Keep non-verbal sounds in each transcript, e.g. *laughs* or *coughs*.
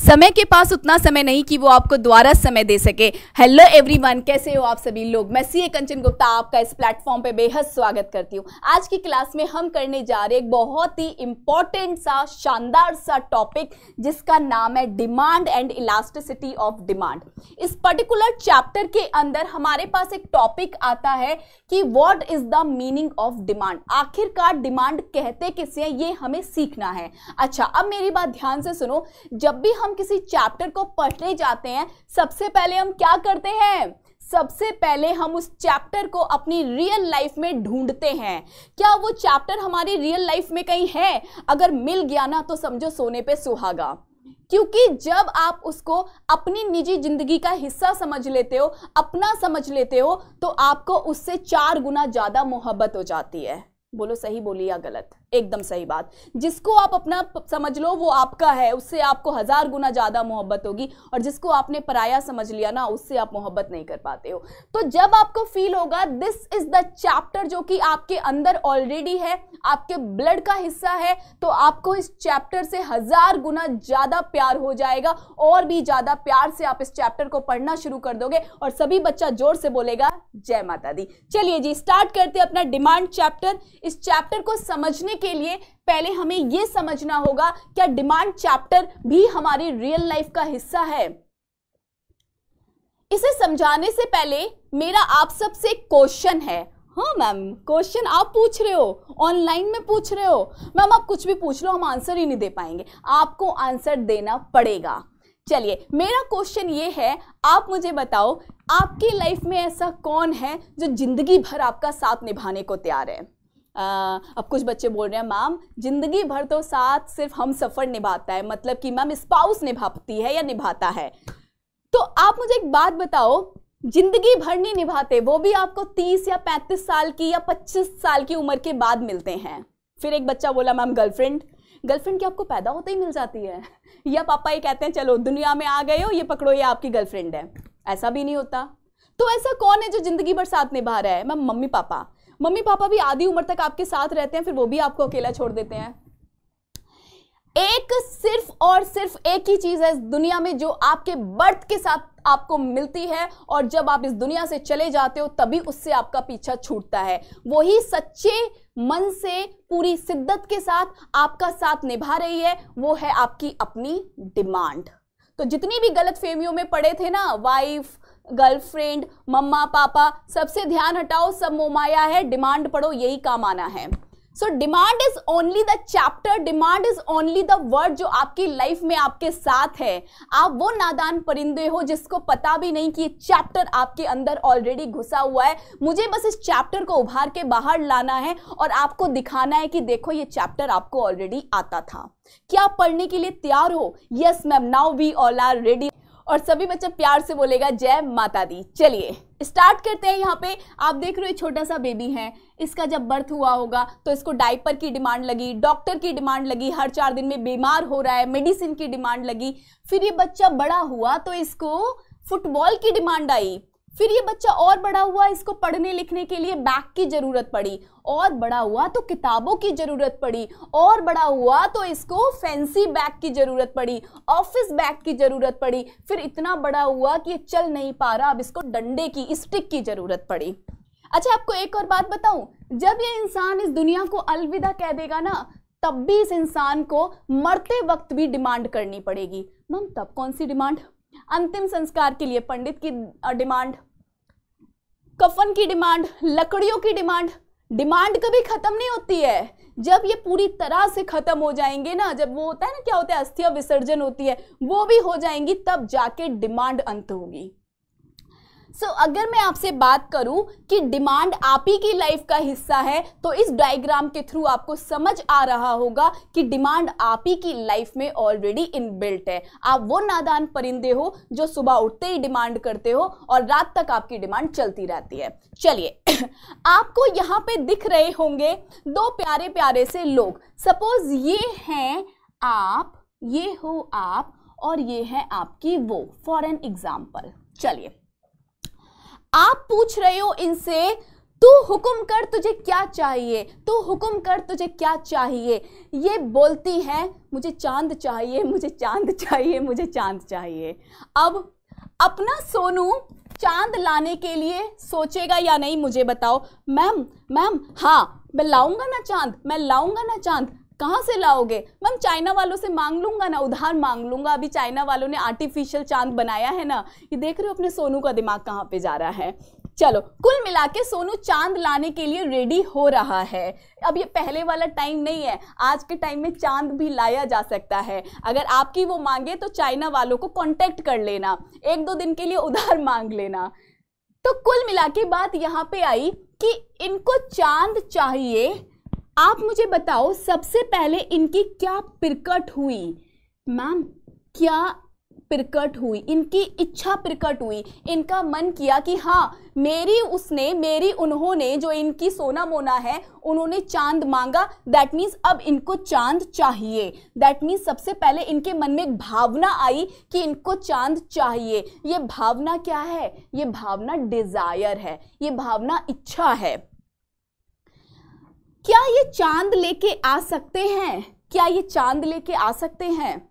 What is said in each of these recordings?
समय के पास उतना समय नहीं कि वो आपको दोबारा समय दे सके। हेलो एवरीवन कैसे हो आप सभी लोग? मैं सी ए कंचन गुप्ता, आपका इस प्लेटफॉर्म पे बेहद स्वागत करती हूँ। आज की क्लास में हम करने जा रहे एक बहुत ही इंपॉर्टेंट सा, शानदार सा टॉपिक जिसका नाम है demand and elasticity of demand इस पर्टिकुलर चैप्टर के अंदर हमारे पास एक टॉपिक आता है कि what is the meaning of demand आखिरकार डिमांड कहते किसे ये हमें सीखना है। अच्छा अब मेरी बात ध्यान से सुनो। जब भी हम हम किसी चैप्टर को पढ़ने जाते हैं, सबसे पहले हम क्या करते हैं? सबसे पहले हम उस चैप्टर को अपनी रियल लाइफ में ढूंढते हैं। क्या वो चैप्टर हमारी रियल लाइफ में कहीं है? अगर मिल गया ना तो समझो सोने पे सुहागा। क्योंकि जब आप उसको अपनी निजी ज़िंदगी का हिस्सा समझ लेते हो, अपना समझ लेते हो तो आपको उससे चार गुना ज़्यादा मोहब्बत हो जाती है। बोलो, सही बोली या गलत? एकदम सही बात। जिसको आप अपना समझ लो, वो आपका है, उससे आपको हज़ार गुना ज़्यादा मोहब्बत होगी और जिसको आपने पराया समझ लिया ना, उससे आप मोहब्बत नहीं कर पाते हो। तो जब आपको फील होगा दिस इज़ द चैप्टर जो कि आपके अंदर ऑलरेडी है, आपके ब्लड का हिस्सा है तो आपको इस चैप्टर से हज़ार गुना ज़्यादा प्यार हो जाएगा और भी ज़्यादा प्यार से आप इस चैप्टर को पढ़ना शुरू कर दोगे और सभी बच्चा ज़ोर से बोलेगा, जय माता दी। चलिए जी स्टार्ट करते अपना डिमांड चैप्टर इस चैप्टर को समझने के लिए पहले हमें यह समझना होगा, क्या डिमांड चैप्टर भी हमारी रियल लाइफ का हिस्सा है। इसे समझाने से पहले मेरा आप सबसे क्वेश्चन है। हाँ मैम क्वेश्चन आप पूछ रहे हो ऑनलाइन में पूछ रहे हो। मैम आप कुछ भी पूछ लो, हम आंसर ही नहीं दे पाएँगे। आपको आंसर देना पड़ेगा। चलिए, मेरा क्वेश्चन ये है, आप मुझे बताओ, आपकी लाइफ में ऐसा कौन है जो ज़िंदगी भर आपका साथ निभाने को तैयार है? अब कुछ बच्चे बोल रहे हैं, मैम, ज़िंदगी भर तो साथ सिर्फ़ हम सफ़र निभाता है मतलब कि मैम स्पाउस निभाती है या निभाता है? तो आप मुझे एक बात बताओ, ज़िंदगी भर नहीं निभाते, वो भी आपको तीस या पैंतीस साल की या पच्चीस साल की उम्र के बाद मिलते हैं। फिर एक बच्चा बोला, मैम, गर्लफ्रेंड गर्लफ्रेंड की आपको पैदा होते ही मिल जाती है। *laughs* या पापा ये कहते हैं, चलो, दुनिया में आ गए हो, ये पकड़ो, ये आपकी गर्लफ्रेंड है। ऐसा भी नहीं होता। तो ऐसा कौन है जो ज़िंदगी भर साथ निभा रहा है? मैम, मम्मी, पापा। मम्मी पापा भी आधी उम्र तक आपके साथ रहते हैं, फिर वो भी आपको अकेला छोड़ देते हैं। एक सिर्फ़ और सिर्फ़ एक ही चीज़ है इस दुनिया में जो आपके बर्थ के साथ आपको मिलती है और जब आप इस दुनिया से चले जाते हो, तभी उससे आपका पीछा छूटता है। वही सच्चे मन से, पूरी शिद्दत के साथ आपका साथ निभा रही है, वो है आपकी अपनी डिमांड। तो जितनी भी गलत फेमियों में पड़े थे ना वाइफ गर्लफ्रेंड, मम्मा, पापा, सबसे ध्यान हटाओ, सब मोमाया है, डिमांड पढ़ो, यही काम आना है। So demand is only the chapter demand is only the word जो आपकी लाइफ में आपके साथ है। आप वो नादान परिंदे हो जिसको पता भी नहीं कि चैप्टर आपके अंदर ऑलरेडी घुसा हुआ है। मुझे बस इस चैप्टर को उभार के बाहर लाना है और आपको दिखाना है कि देखो, ये चैप्टर आपको ऑलरेडी आता था। क्या पढ़ने के लिए तैयार हो? Yes ma'am now we all are ready और सभी बच्चे प्यार से बोलेगा, जय माता दी। चलिए स्टार्ट करते हैं यहाँ पे। आप देख रहे हो छोटा सा बेबी है। इसका जब बर्थ हुआ होगा तो इसको डाइपर की डिमांड लगी डॉक्टर की डिमांड लगी, हर चार दिन में बीमार हो रहा है मेडिसिन की डिमांड लगी। फिर ये बच्चा बड़ा हुआ तो इसको फुटबॉल की डिमांड आई। फिर ये बच्चा और बड़ा हुआ इसको पढ़ने लिखने के लिए बैग की ज़रूरत पड़ी, और बड़ा हुआ तो किताबों की ज़रूरत पड़ी, और बड़ा हुआ तो इसको फैंसी बैग की ज़रूरत पड़ी ऑफ़िस बैग की ज़रूरत पड़ी। फिर इतना बड़ा हुआ कि ये चल नहीं पा रहा, अब इसको डंडे की स्टिक की ज़रूरत पड़ी। अच्छा आपको एक और बात बताऊँ, जब ये इंसान इस दुनिया को अलविदा कह देगा ना, तब भी इस इंसान को मरते वक्त भी डिमांड करनी पड़ेगी। मैम, तब कौन सी डिमांड अंतिम संस्कार के लिए पंडित की डिमांड, कफन की डिमांड, लकड़ियों की डिमांड डिमांड कभी खत्म नहीं होती है। जब ये पूरी तरह से खत्म हो जाएँगे ना, जब वो होता है ना, क्या होता है, अस्थिया विसर्जन होती है, वो भी हो जाएँगी, तब जाके डिमांड अंत होगी। सो so, अगर मैं आपसे बात करूँ कि डिमांड आप ही की लाइफ का हिस्सा है तो इस डायग्राम के थ्रू आपको समझ आ रहा होगा कि डिमांड आप ही की लाइफ में ऑलरेडी इनबिल्ट है। आप वो नादान परिंदे हो जो सुबह उठते ही डिमांड करते हो और रात तक आपकी डिमांड चलती रहती है। चलिए *clears throat* आपको यहाँ पे दिख रहे होंगे दो प्यारे प्यारे से लोग। सपोज़ ये हैं आप ये हो आप और ये है आपकी वो फॉर एन एग्ज़ाम्पल चलिए आप पूछ रहे हो इनसे, तू हुक्म कर तुझे क्या चाहिए? तू हुक्म कर तुझे क्या चाहिए? ये बोलती है, मुझे चाँद चाहिए, मुझे चाँद चाहिए, मुझे चाँद चाहिए। अब अपना सोनू चाँद लाने के लिए सोचेगा या नहीं, मुझे बताओ। मैम मैम हाँ मैं लाऊँगा ना चाँद, मैं लाऊँगा ना चाँद। कहाँ से लाओगे? मैम चाइना वालों से मांग लूँगा ना, उधार मांग लूँगा। अभी चाइना वालों ने आर्टिफिशियल चाँद बनाया है ना, ये देख रहे हो अपने सोनू का दिमाग कहाँ पे जा रहा है। चलो, कुल मिला के सोनू चाँद लाने के लिए रेडी हो रहा है। अब ये पहले वाला टाइम नहीं है, आज के टाइम में चाँद भी लाया जा सकता है। अगर आपकी वो मांगे तो चाइना वालों को कांटेक्ट कर लेना, एक दो दिन के लिए उधार मांग लेना। तो कुल मिला के बात यहाँ पे आई कि इनको चाँद चाहिए आप मुझे बताओ, सबसे पहले इनकी क्या प्रकट हुई? मैम, क्या प्रकट हुई? इनकी इच्छा प्रकट हुई। इनका मन किया कि हाँ मेरी उसने, मेरी उन्होंने जो इनकी सोना मोना है, उन्होंने चाँद मांगा। दैट मीन्स अब इनको चाँद चाहिए। दैट मीन्स सबसे पहले इनके मन में एक भावना आई कि इनको चाँद चाहिए। ये भावना क्या है? ये भावना डिज़ायर है। ये भावना इच्छा है। क्या ये चाँद लेके आ सकते हैं? क्या ये चाँद लेके आ सकते हैं?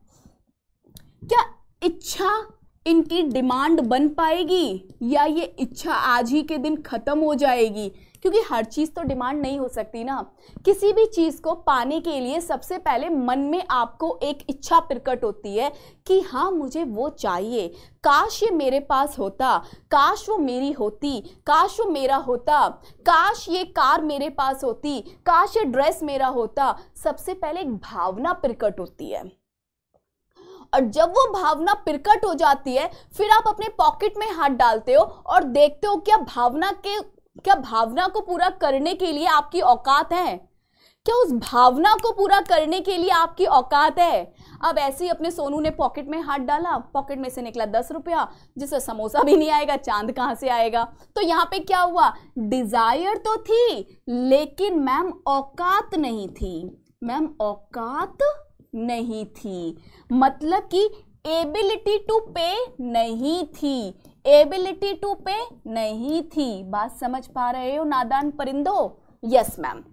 क्या इच्छा इनकी डिमांड बन पाएगी? या ये इच्छा आज ही के दिन खत्म हो जाएगी? क्योंकि हर चीज़ तो डिमांड नहीं हो सकती ना। किसी भी चीज़ को पाने के लिए सबसे पहले मन में आपको एक इच्छा प्रकट होती है कि हाँ मुझे वो चाहिए। काश ये मेरे पास होता, काश वो मेरी होती, काश वो मेरा होता, काश ये कार मेरे पास होती, काश ये ड्रेस मेरा होता। सबसे पहले एक भावना प्रकट होती है। और जब वो भावना प्रकट हो जाती है, फिर आप अपने पॉकेट में हाथ डालते हो और देखते हो क्या भावना के क्या भावना को पूरा करने के लिए आपकी औकात है? क्या उस भावना को पूरा करने के लिए आपकी औकात है? अब ऐसे ही अपने सोनू ने पॉकेट में हाथ डाला, पॉकेट में से निकला दस रुपया, जिससे समोसा भी नहीं आएगा, चाँद कहाँ से आएगा? तो यहाँ पे क्या हुआ? डिज़ायर तो थी, लेकिन मैम औकात नहीं थी। मैम औकात नहीं थी। मतलब कि एबिलिटी टू पे नहीं थी। एबिलिटी टू पे नहीं थी। बात समझ पा रहे हो नादान परिंदो? यस मैम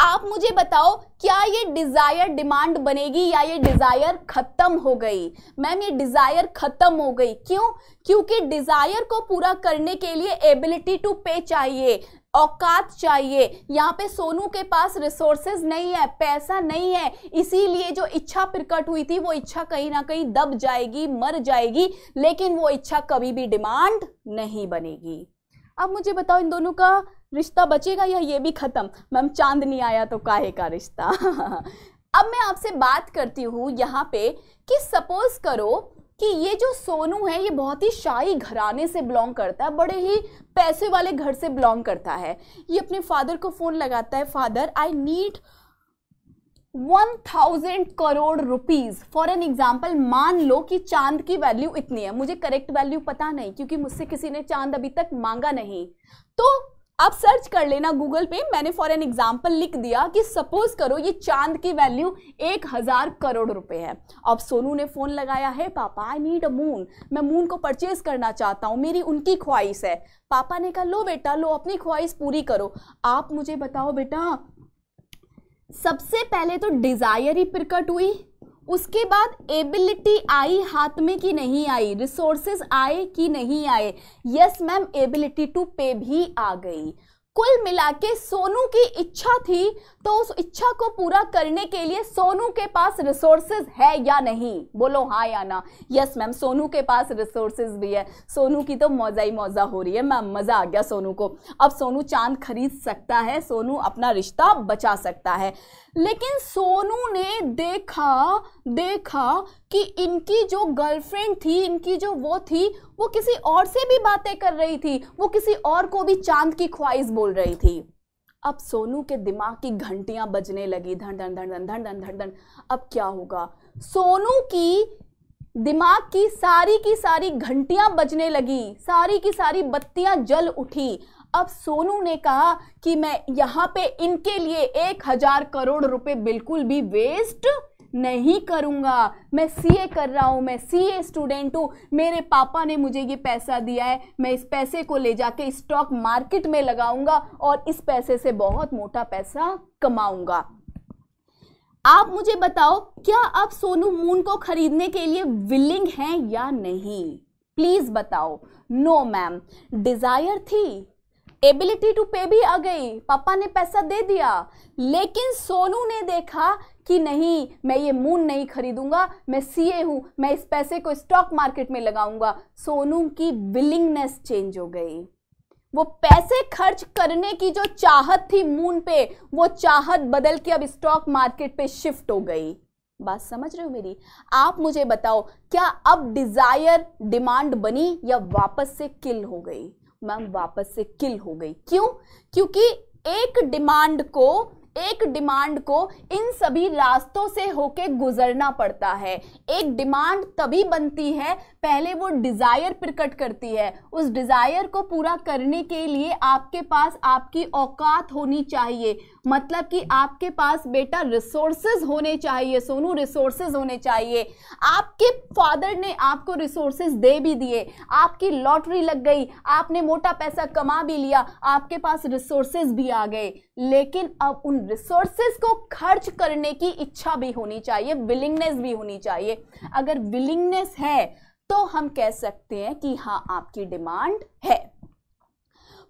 आप मुझे बताओ, क्या ये डिज़ायर डिमांड बनेगी या ये डिज़ायर खत्म हो गई? मैम ये डिज़ायर खत्म हो गई। क्यों? क्योंकि डिज़ायर को पूरा करने के लिए एबिलिटी टू पे चाहिए। औकात चाहिए। यहाँ पे सोनू के पास रिसोर्सेज नहीं है, पैसा नहीं है। इसीलिए जो इच्छा प्रकट हुई थी, वो इच्छा कहीं ना कहीं दब जाएगी, मर जाएगी, लेकिन वो इच्छा कभी भी डिमांड नहीं बनेगी। अब मुझे बताओ, इन दोनों का रिश्ता बचेगा या ये भी खत्म? मैम, चाँद नहीं आया तो काहे का रिश्ता? *laughs* अब मैं आपसे बात करती हूँ यहाँ पे कि सपोज़ करो कि ये जो सोनू है, ये बहुत ही शाही घराने से बिलोंग करता है, बड़े ही पैसे वाले घर से बिलोंग करता है। ये अपने फादर को फ़ोन लगाता है father I need one thousand crore rupees for an example मान लो कि चाँद की वैल्यू इतनी है, मुझे करेक्ट वैल्यू पता नहीं, क्योंकि मुझसे किसी ने चाँद अभी तक मांगा नहीं। तो आप सर्च कर लेना गूगल पे, मैंने फॉर एन एग्ज़ाम्पल लिख दिया कि सपोज़ करो ये चाँद की वैल्यू एक हज़ार करोड़ रुपए है। अब सोनू ने फ़ोन लगाया है, पापा आई नीड अ मून मैं मून को परचेज करना चाहता हूँ, मेरी उनकी ख्वाहिश है। पापा ने कहा, लो बेटा, लो, अपनी ख्वाहिश पूरी करो। आप मुझे बताओ बेटा, सबसे पहले तो डिज़ायर ही प्रकट हुई उसके बाद एबिलिटी आई हाथ में कि नहीं आई रिसोर्सेज आए कि नहीं आए। Yes ma'am ability to pay भी आ गई। कुल मिला के सोनू की इच्छा थी तो उस इच्छा को पूरा करने के लिए सोनू के पास रिसोर्सेज है या नहीं? बोलो हाँ या ना। यस मैम सोनू के पास रिसोर्सेज भी है। सोनू की तो मौजा ही मौजा हो रही है मैम मज़ा आ गया सोनू को। अब सोनू चाँद खरीद सकता है, सोनू अपना रिश्ता बचा सकता है। लेकिन सोनू ने देखा देखा कि इनकी जो गर्लफ्रेंड थी, इनकी जो वो थी, वो किसी और से भी बातें कर रही थी, वो किसी और को भी चाँद की ख्वाहिश बोल रही थी। अब सोनू के दिमाग की घंटियाँ बजने लगी, धन धन धन धन धन धन धन धन। अब क्या होगा? सोनू की दिमाग की सारी की सारी घंटियाँ बजने लगी, सारी की सारी बत्तियाँ जल उठी। अब सोनू ने कहा कि मैं यहाँ पे इनके लिए एक हज़ार करोड़ रुपए बिल्कुल भी वेस्ट नहीं करूँगा। मैं सीए कर रहा हूँ, मैं सीए स्टूडेंट हूँ। मेरे पापा ने मुझे ये पैसा दिया है, मैं इस पैसे को ले जाके स्टॉक मार्केट में लगाऊँगा और इस पैसे से बहुत मोटा पैसा कमाऊँगा। आप मुझे बताओ, क्या आप सोनू मून को खरीदने के लिए विलिंग हैं या नहीं? प्लीज़ बताओ। नो मैम डिज़ायर थी? एबिलिटी टू पे भी आ गई, पापा ने पैसा दे दिया, लेकिन सोनू ने देखा कि नहीं, मैं ये मून नहीं खरीदूँगा, मैं सीए हूँ, मैं इस पैसे को स्टॉक मार्केट में लगाऊँगा। सोनू की विलिंगनेस चेंज हो गई। वो पैसे खर्च करने की जो चाहत थी मून पे, वो चाहत बदल के अब स्टॉक मार्केट पे शिफ्ट हो गई। बात समझ रहे हो मेरी? आप मुझे बताओ, क्या अब डिज़ायर डिमांड बनी या वापस से किल हो गई? मैम वापस से किल हो गई। क्यों? क्योंकि एक डिमांड को एक डिमांड को इन सभी रास्तों से होके गुजरना पड़ता है। एक डिमांड तभी बनती है, पहले वो डिज़ायर प्रकट करती है। उस डिज़ायर को पूरा करने के लिए आपके पास आपकी औकात होनी चाहिए। मतलब कि आपके पास बेटा रिसोर्सेज होने चाहिए, सोनू रिसोर्सेज होने चाहिए। आपके फादर ने आपको रिसोर्सेज दे भी दिए। आपकी लॉटरी लग गई। आपने मोटा पैसा कमा भी लिया। आपके पास रिसोर्सेज भी आ गए। लेकिन अब उन रिसोर्सेज को खर्च करने की इच्छा भी होनी चाहिए विलिंगनेस भी होनी चाहिए। अगर विलिंगनेस है तो हम कह सकते हैं कि हाँ आपकी डिमांड है।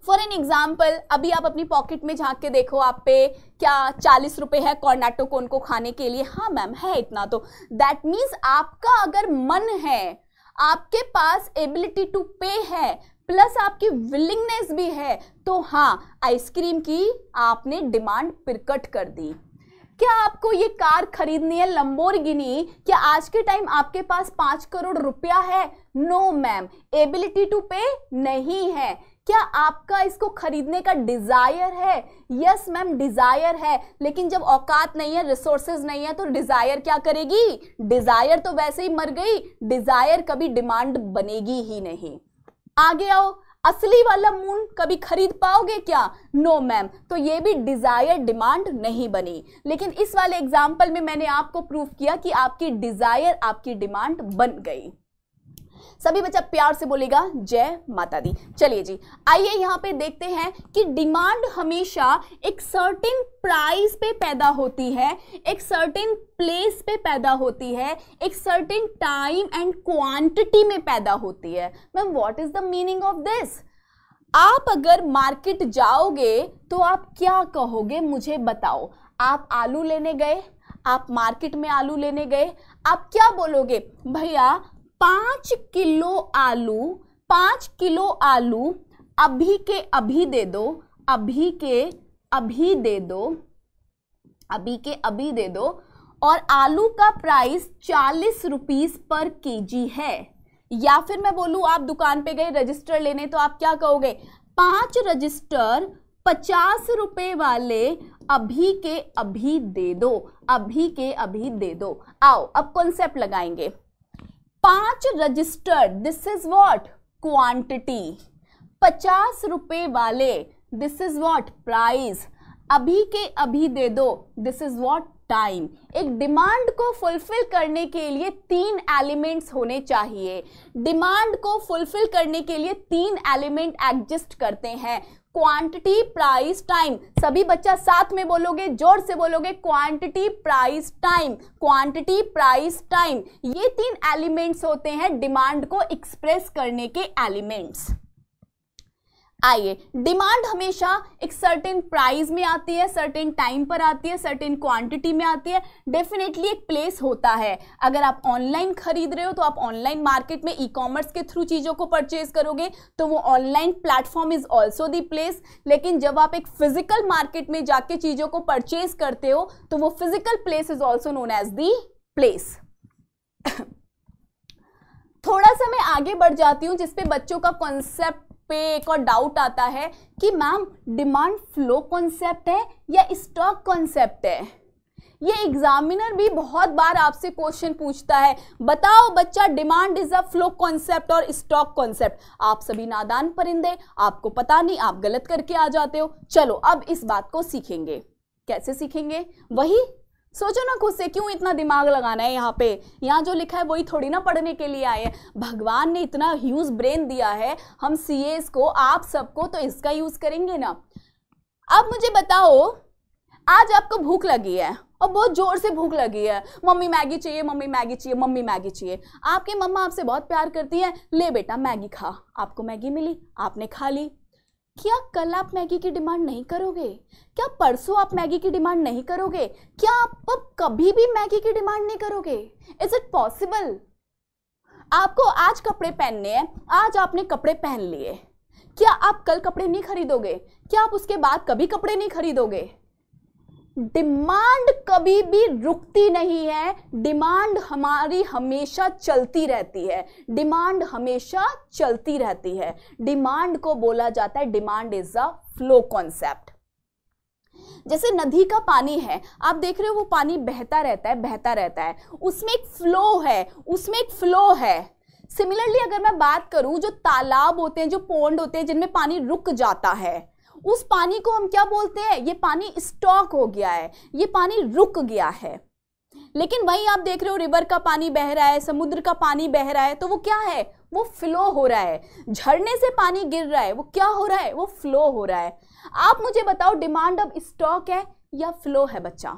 फॉर एन एग्ज़ाम्पल अभी आप अपनी पॉकेट में झाँक के देखो आप पे, क्या चालीस रुपए है कॉर्नेटो को उनको खाने के लिए? हाँ मैम है इतना तो। दैट मीन्स आपका अगर मन है, आपके पास एबिलिटी टू पे है प्लस आपकी विलिंगनेस भी है तो हाँ आइसक्रीम की आपने डिमांड प्रकट कर दी। क्या आपको ये कार खरीदनी है लंबोरगिनी क्या आज के टाइम आपके पास पाँच करोड़ रुपया है? नो मैम एबिलिटी टू पे नहीं है। क्या आपका इसको खरीदने का डिज़ायर है? यस मैम डिज़ायर है। लेकिन जब औकात नहीं है रिसोर्सेज नहीं है तो डिज़ायर क्या करेगी? डिज़ायर तो वैसे ही मर गई डिज़ायर कभी डिमांड बनेगी ही नहीं। आगे आओ। असली वाला मून कभी खरीद पाओगे क्या? नो no, मैम तो ये भी डिज़ायर डिमांड नहीं बनी। लेकिन इस वाले एग्ज़ाम्पल में मैंने आपको प्रूफ किया कि आपकी डिज़ायर आपकी डिमांड बन गई। सभी बच्चा प्यार से बोलेगा, जय माता दी। चलिए जी, आइए यहाँ पे देखते हैं कि डिमांड हमेशा एक सर्टेन प्राइस पे पैदा होती है, एक सर्टेन प्लेस पे पैदा होती है, एक सर्टेन टाइम एंड क्वांटिटी में पैदा होती है। Ma'am what is the meaning of this आप अगर मार्केट जाओगे तो आप क्या कहोगे, मुझे बताओ। आप आलू लेने गए, आप मार्केट में आलू लेने गए, आप क्या बोलोगे? भैया पाँच किलो आलू, पाँच किलो आलू अभी के अभी दे दो, अभी के अभी दे दो, अभी के अभी दे दो और आलू का प्राइस चालीस रुपीस पर केजी है। या फिर मैं बोलूँ, आप दुकान पे गए रजिस्टर लेने तो आप क्या कहोगे? पाँच रजिस्टर पचास रुपए वाले अभी के अभी दे दो, अभी के अभी दे दो। आओ, अब कॉन्सेप्ट लगाएँगे। पाँच registered this is what quantity पचास रुपए वाले दिस इज़ वॉट प्राइस अभी के अभी दे दो दिस इज़ वॉट टाइम एक डिमांड को फुलफिल करने के लिए तीन एलिमेंट्स होने चाहिए। डिमांड को फुलफिल करने के लिए तीन एलिमेंट एडजस्ट करते हैं। क्वांटिटी प्राइस टाइम सभी बच्चा साथ में बोलोगे, ज़ोर से बोलोगे quantity price time quantity price time ये तीन एलिमेंट्स होते हैं डिमांड को एक्सप्रेस करने के एलिमेंट्स आइए, डिमांड हमेशा एक सर्टेन प्राइस में आती है सर्टेन टाइम पर आती है सर्टेन क्वांटिटी में आती है डेफिनेटली एक प्लेस होता है। अगर आप ऑनलाइन खरीद रहे हो तो आप ऑनलाइन मार्केट में ई कॉमर्स के थ्रू चीज़ों को परचेज करोगे तो वो online platform is also the place लेकिन जब आप एक फ़िज़िकल मार्केट में जाके चीज़ों को परचेज करते हो तो वो physical place is also known as the place थोड़ा सा मैं आगे बढ़ जाती हूँ, जिसपे बच्चों का कॉन्सेप्ट पे एक और डाउट आता है कि मैम डिमांड फ्लो कॉन्सेप्ट है या स्टॉक कॉन्सेप्ट है? ये एग्जामिनर भी बहुत बार आपसे क्वेश्चन पूछता है। बताओ बच्चा demand is a flow concept और स्टॉक कॉन्सेप्ट आप सभी नादान परिंदे, आपको पता नहीं, आप गलत करके आ जाते हो। चलो, अब इस बात को सीखेंगे। कैसे सीखेंगे? वही सोचो ना खुद से, क्यों इतना दिमाग लगाना है यहाँ पे? यहाँ जो लिखा है, वही थोड़ी ना पढ़ने के लिए आए भगवान ने इतना ह्यूज ब्रेन दिया है, हम सी को, आप सबको तो इसका यूज़ करेंगे ना। अब मुझे बताओ, आज आपको भूख लगी है, और बहुत ज़ोर से भूख लगी है। मम्मी मैगी चाहिए, मम्मी मैगी चाहिए, मम्मी मैगी चाहिए। आपकी मम्मा आपसे बहुत प्यार करती है, ले बेटा मैगी खा। आपको मैगी मिली, आपने खा ली क्या कल आप मैगी की डिमांड नहीं करोगे? क्या परसों आप मैगी की डिमांड नहीं करोगे? क्या आप अब कभी भी मैगी की डिमांड नहीं करोगे? इज़ इट पॉसिबल आपको आज कपड़े पहनने हैं, आज आपने कपड़े पहन लिए। क्या आप कल कपड़े नहीं खरीदोगे? क्या आप उसके बाद कभी कपड़े नहीं खरीदोगे? डिमांड कभी भी रुकती नहीं है। डिमांड हमारी हमेशा चलती रहती है। डिमांड हमेशा चलती रहती है। डिमांड को बोला जाता है, demand is a flow concept. जैसे नदी का पानी है, आप देख रहे हो वो पानी बहता रहता है, बहता रहता है। उसमें एक फ्लो है, उसमें एक फ्लो है। सिमिलरली अगर मैं बात करूँ, जो तालाब होते हैं, जो पोंड होते हैं, जिनमें पानी रुक जाता है उस पानी को हम क्या बोलते हैं? ये पानी स्टॉक हो गया है। ये पानी रुक गया है। लेकिन वहीं आप देख रहे हो, रिवर का पानी बह रहा है, समुद्र का पानी बह रहा है तो वो क्या है? वो फ्लो हो रहा है। झरने से पानी गिर रहा है। वो क्या हो रहा है? वो फ्लो हो रहा है। आप मुझे बताओ, डिमांड अब स्टॉक है या फ्लो है बच्चा?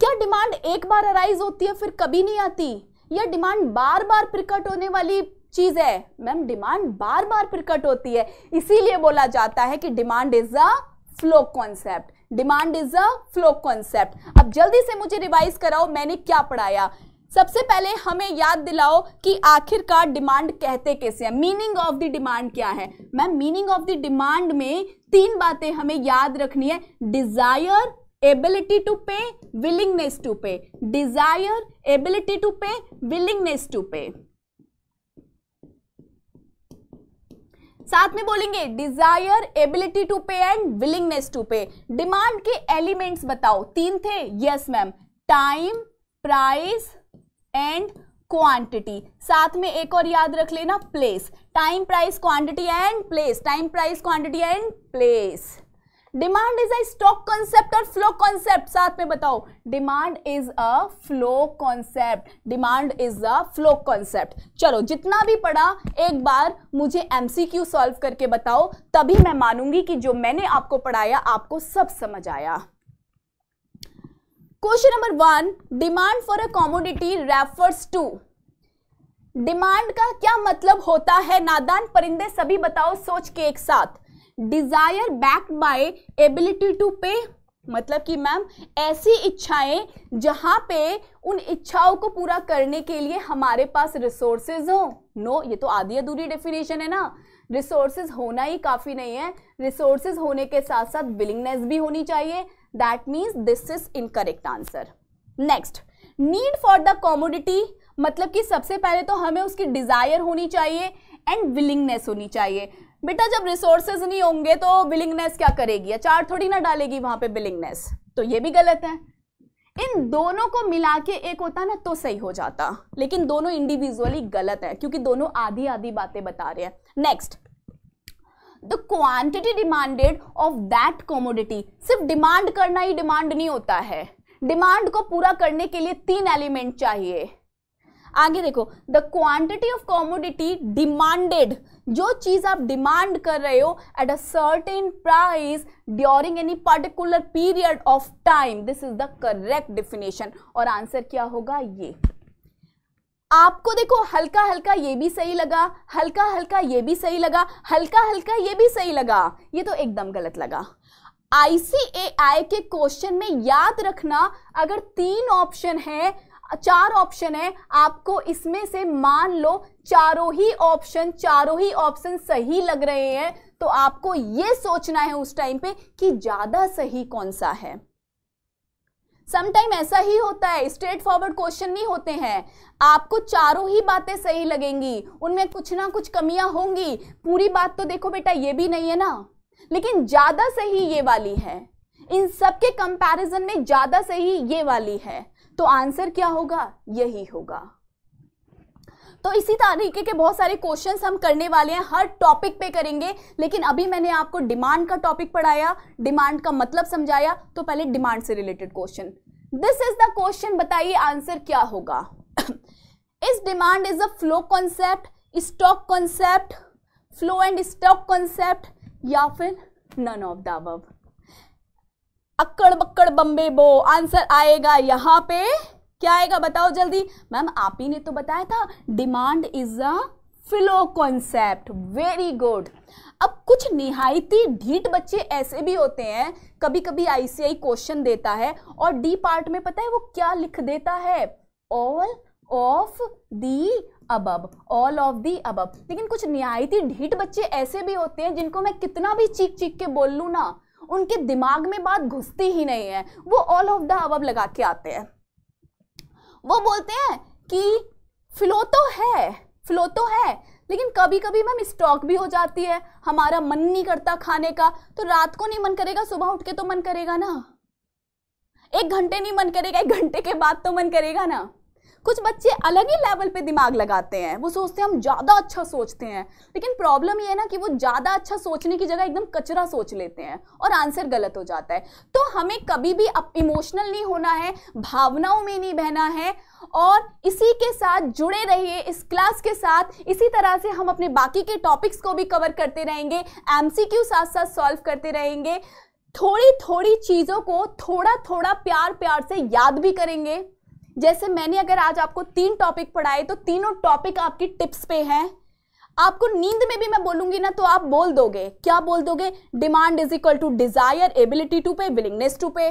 क्या डिमांड एक बार अराइज होती है फिर कभी नहीं आती? या डिमांड बार बार प्रकट होने वाली चीज़ है। मैम डिमांड बार बार प्रकट होती है। इसीलिए बोला जाता है कि demand is a flow concept demand is a flow concept अब जल्दी से मुझे रिवाइज कराओ, मैंने क्या पढ़ाया? सबसे पहले हमें याद दिलाओ कि आखिरकार डिमांड कहते कैसे हैं। मीनिंग ऑफ़ द डिमांड क्या है? Ma'am meaning of the demand में तीन बातें हमें याद रखनी है। Desire ability to pay willingness to pay desire ability to pay willingness to pay साथ में बोलेंगे desire ability to pay and willingness to pay demand के एलिमेंट्स बताओ। तीन थे yes ma'am time price and quantity साथ में एक और याद रख लेना place time price quantity and place time price quantity and place demand is a stock concept और फ्लो कॉन्सेप्ट साथ में बताओ। Demand is a flow concept demand is a flow concept चलो, जितना भी पढ़ा, एक बार मुझे एमसीक्यू सॉल्व करके बताओ। तभी मैं मानूँगी कि जो मैंने आपको पढ़ाया, आपको सब समझ आया। Question number one demand for a commodity refers to demand का क्या मतलब होता है? नादान परिंदे सभी बताओ, सोच के एक साथ। Desire backed by ability to pay मतलब कि मैम ऐसी इच्छाएँ जहाँ पे उन इच्छाओं को पूरा करने के लिए हमारे पास रिसोर्सेज हो। नो no, ये तो आधी अधूरी डेफिनेशन है ना। रिसोर्सेज होना ही काफ़ी नहीं है। रिसोर्सेज होने के साथ साथ विलिंगनेस भी होनी चाहिए। That means this is incorrect answer next need for the commodity मतलब कि सबसे पहले तो हमें उसकी डिज़ायर होनी चाहिए एंड विलिंगनेस होनी चाहिए। बेटा, जब रिसोर्सेज नहीं होंगे तो बिलिंगनेस क्या करेगी? अचार थोड़ी ना डालेगी वहाँ पे बिलिंगनेस तो ये भी गलत है। इन दोनों को मिला के एक होता ना तो सही हो जाता। लेकिन दोनों इंडिविजुअली गलत है, क्योंकि दोनों आधी आधी बातें बता रहे हैं। Next the quantity demanded of that commodity सिर्फ़ डिमांड करना ही डिमांड नहीं होता है। डिमांड को पूरा करने के लिए तीन एलिमेंट चाहिए। आगे देखो the quantity of commodity demanded जो चीज़ आप डिमांड कर रहे हो at a certain price during any particular period of time this is the correct definition और आंसर क्या होगा? ये। आपको देखो हल्का हल्का ये भी सही लगा हल्का हल्का ये भी सही लगा हल्का हल्का ये भी सही लगा। ये तो एकदम गलत लगा। आईसीएआई के क्वेश्चन में याद रखना, अगर तीन ऑप्शन है चार ऑप्शन है। आपको इसमें से मान लो चारों ही ऑप्शन, चारों ही ऑप्शन सही लग रहे हैं तो आपको यह सोचना है उस टाइम पे कि ज़्यादा सही कौन सा है। समटाइम ऐसा ही होता है स्ट्रेट फॉरवर्ड क्वेश्चन नहीं होते हैं। आपको चारों ही बातें सही लगेंगी, उनमें कुछ ना कुछ कमियाँ होंगी। पूरी बात तो देखो बेटा, ये भी नहीं है ना। लेकिन ज़्यादा सही ये वाली है। इन सब के कंपैरिजन में ज़्यादा सही ये वाली है। तो आंसर क्या होगा? यही होगा। तो इसी तरीके के बहुत सारे क्वेश्चंस हम करने वाले हैं। हर टॉपिक पे करेंगे, लेकिन अभी मैंने आपको डिमांड का टॉपिक पढ़ाया, डिमांड का मतलब समझाया तो पहले डिमांड से related question. This is the question बताइए आंसर क्या होगा? *coughs* इस demand is a flow concept stock concept flow and stock concept या फिर नन ऑफ़ द अबव अक्कड़ बक्कड़ बम्बे बो। आंसर आएगा यहाँ पे। क्या आएगा बताओ जल्दी। मैम, आप ही ने तो बताया था, demand is a flow concept. Very good. अब कुछ निहायती ढीठ बच्चे ऐसे भी होते हैं कभी कभी आईसीआई क्वेश्चन देता है और डी पार्ट में पता है वो क्या लिख देता है? All of the above. All of the above. लेकिन कुछ निहायती ढीठ बच्चे ऐसे भी होते हैं जिनको मैं कितना भी चीख चीख के बोल लू ना उनके दिमाग में बात घुसती ही नहीं है। वो ऑल ऑफ़ द अबब लगा के आते हैं। वो बोलते हैं कि फ्लो तो है फ्लो तो है, लेकिन कभी कभी मैम स्टॉक भी हो जाती है। हमारा मन नहीं करता खाने का तो रात को नहीं मन करेगा, सुबह उठ के तो मन करेगा ना। एक घंटे नहीं मन करेगा, एक घंटे के बाद तो मन करेगा ना। कुछ बच्चे अलग ही लेवल पे दिमाग लगाते हैं। वो सोचते हैं, हम ज़्यादा अच्छा सोचते हैं। लेकिन प्रॉब्लम ये है ना कि वो ज़्यादा अच्छा सोचने की जगह एकदम कचरा सोच लेते हैं और आंसर गलत हो जाता है। तो हमें कभी भी इमोशनल नहीं होना है, भावनाओं में नहीं बहना है और इसी के साथ जुड़े रहिए, इस क्लास के साथ। इसी तरह से हम अपने बाकी के टॉपिक्स को भी कवर करते रहेंगे एमसीक्यू साथ साथ सॉल्व करते रहेंगे। थोड़ी थोड़ी चीज़ों को थोड़ा थोड़ा प्यार प्यार से याद भी करेंगे। जैसे मैंने अगर आज आपको तीन टॉपिक पढ़ाए तो तीनों टॉपिक आपकी टिप्स पे हैं। आपको नींद में भी मैं बोलूँगी ना तो आप बोल दोगे। क्या बोल दोगे? Demand is equal to desire ability to pay willingness to pay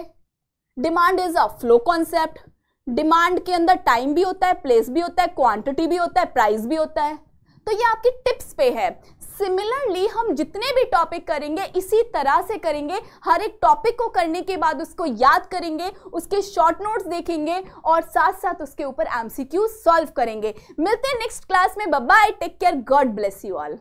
demand is a flow concept demand के अंदर टाइम भी होता है प्लेस भी होता है क्वांटिटी भी होता है प्राइस भी होता है। तो ये आपकी टिप्स पे है। सिमिलरली हम जितने भी टॉपिक करेंगे, इसी तरह से करेंगे। हर एक टॉपिक को करने के बाद उसको याद करेंगे, उसके शॉर्ट नोट्स देखेंगे और साथ साथ उसके ऊपर एमसीक्यू सॉल्व करेंगे। मिलते हैं नेक्स्ट क्लास में। Bye take care God bless you all